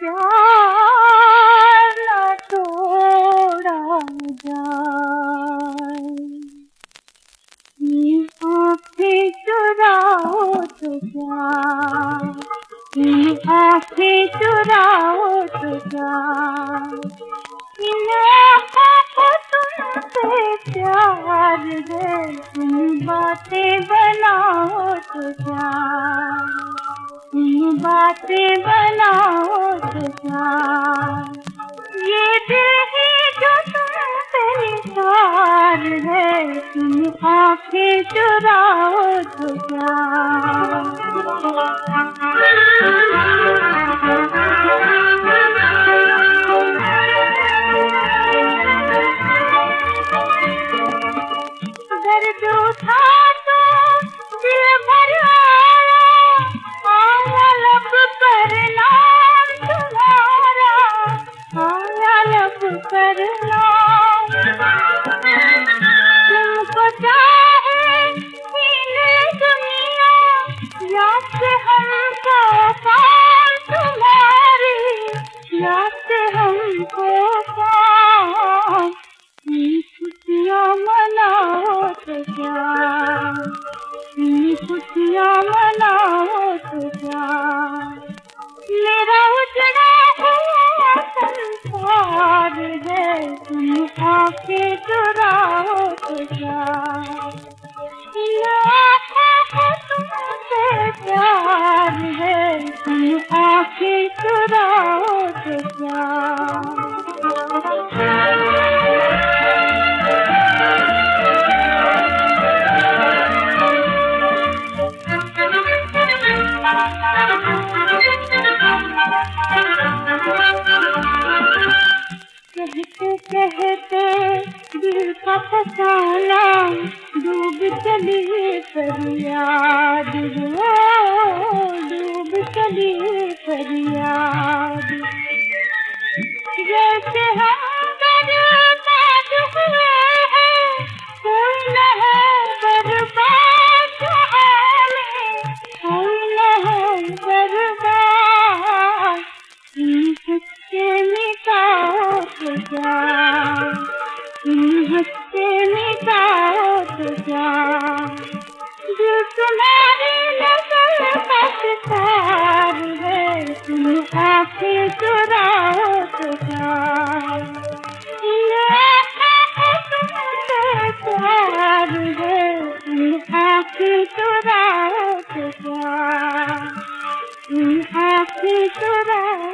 پیار نہ توڑا جائے آنکھیں چراؤ تو کیا آنکھیں چراؤ تو کیا پیار تم باتیں بناؤ تو کیا تم باتیں بناؤ تو یہ دل ہی جو تم پریشان ہے، تم آنکھیں چراؤ تو درد اٹھا لب پر نام تم I'm happy to کہتے دل کا پسانا ڈوب چلی فریاد ڈوب چلی فریاد۔ তুমি কাছে চোরাও তুমি কাছে চোরাও তুমি কাছে চোরাও